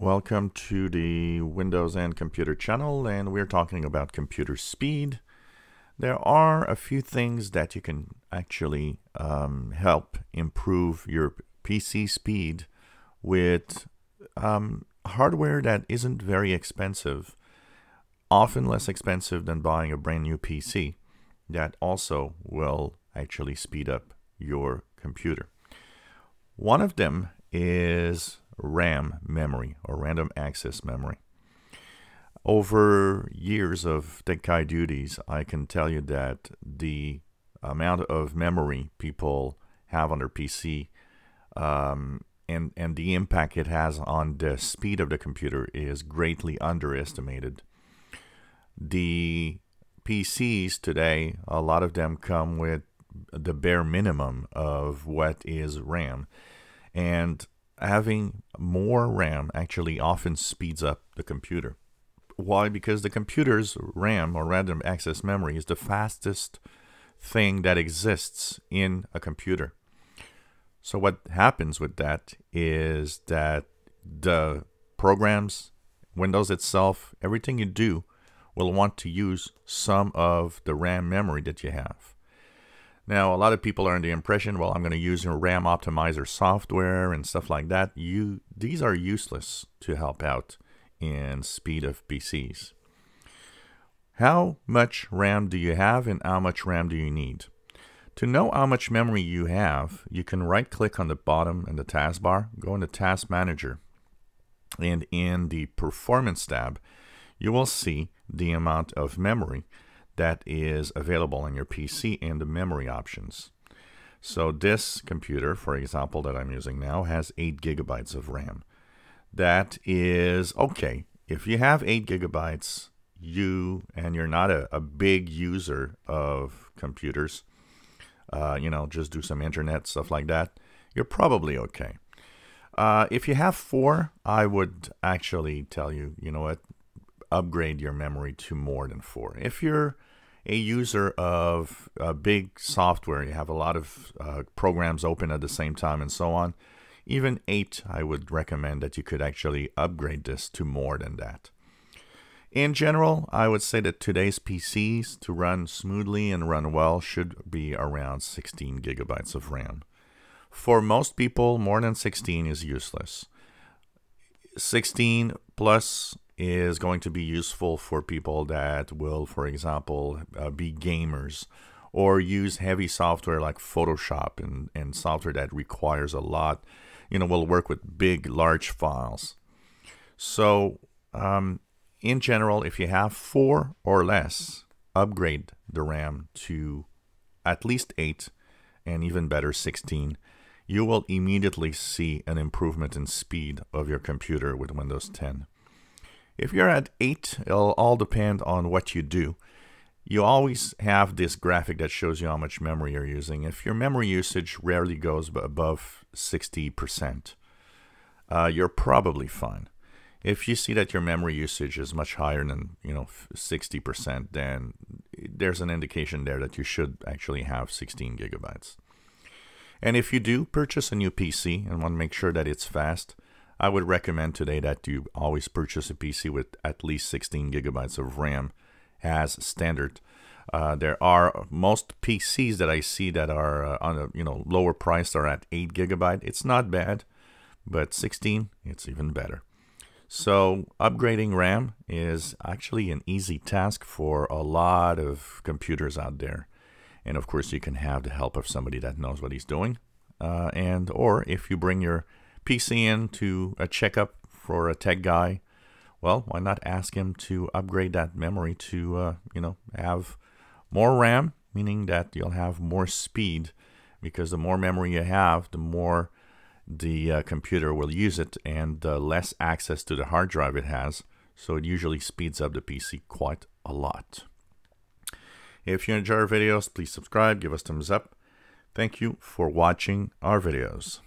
Welcome to the Windows and Computer channel, and we're talking about computer speed. There are a few things that you can actually um, help improve your PC speed with um, hardware that isn't very expensive, often less expensive than buying a brand new PC, that also will actually speed up your computer. One of them is RAM memory or random access memory. Over years of Tech Guy duties, I can tell you that the amount of memory people have on their PC um, and, and the impact it has on the speed of the computer is greatly underestimated. The PCs today, a lot of them come with the bare minimum of what is RAM. And having more RAM actually often speeds up the computer. Why? Because the computer's RAM or random access memory is the fastest thing that exists in a computer. So what happens with that is that the programs, Windows itself, everything you do will want to use some of the RAM memory that you have. Now, a lot of people are under the impression, well, I'm going to use your RAM optimizer software and stuff like that. You, these are useless to help out in speed of PCs. How much RAM do you have and how much RAM do you need? To know how much memory you have, you can right click on the bottom in the taskbar, go into Task Manager, and in the Performance tab, you will see the amount of memory that is available on your PC and the memory options. So this computer, for example, that I'm using now has 8 gigabytes of RAM. That is okay. If you have 8 gigabytes, you and you're not a, a big user of computers, uh, you know, just do some internet, stuff like that, you're probably okay. Uh, if you have four, I would actually tell you, you know what, upgrade your memory to more than four. If you're a user of a big software, you have a lot of uh, programs open at the same time and so on, even 8, I would recommend that you could actually upgrade this to more than that. In general, I would say that today's PCs to run smoothly and run well should be around 16 gigabytes of RAM. For most people, more than 16 is useless. 16 plus is going to be useful for people that will, for example, uh, be gamers or use heavy software like Photoshop and, and software that requires a lot, you know, will work with big, large files. So, um, in general, if you have four or less, upgrade the RAM to at least 8 and even better 16 you will immediately see an improvement in speed of your computer with Windows 10. If you're at 8, it'll all depend on what you do. You always have this graphic that shows you how much memory you're using. If your memory usage rarely goes above 60%, uh, you're probably fine. If you see that your memory usage is much higher than you know 60%, then there's an indication there that you should actually have 16 gigabytes. And if you do purchase a new PC and want to make sure that it's fast, I would recommend today that you always purchase a PC with at least 16 gigabytes of RAM as standard. Uh, there are most PCs that I see that are uh, on a you know lower price are at 8 gigabyte. It's not bad, but 16 it's even better. So upgrading RAM is actually an easy task for a lot of computers out there, and of course you can have the help of somebody that knows what he's doing, uh, and or if you bring your PC in to a checkup for a tech guy, well, why not ask him to upgrade that memory to, uh, you know, have more RAM, meaning that you'll have more speed because the more memory you have, the more the uh, computer will use it and uh, less access to the hard drive it has. So it usually speeds up the PC quite a lot. If you enjoy our videos, please subscribe, give us thumbs up. Thank you for watching our videos.